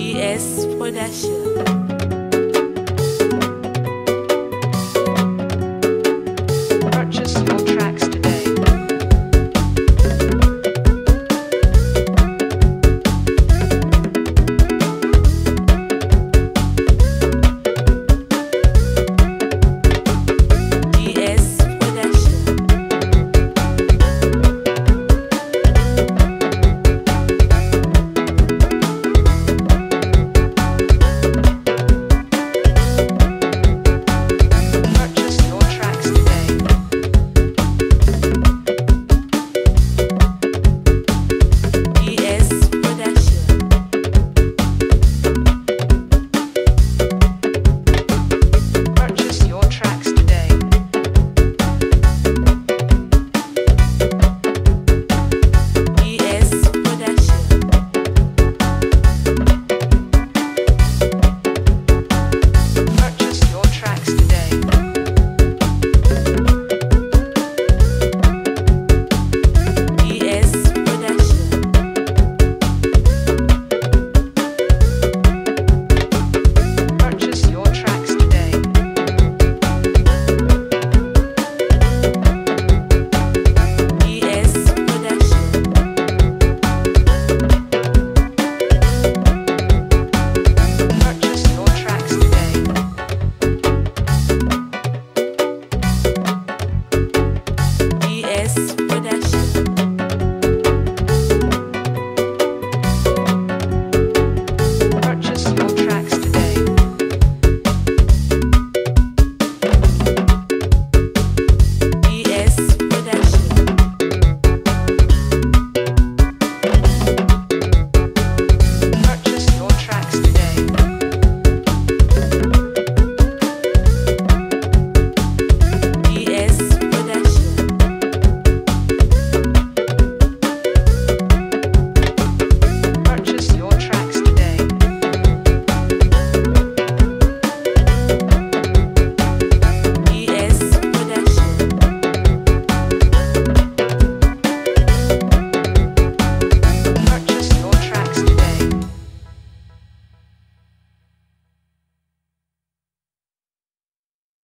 GS Production.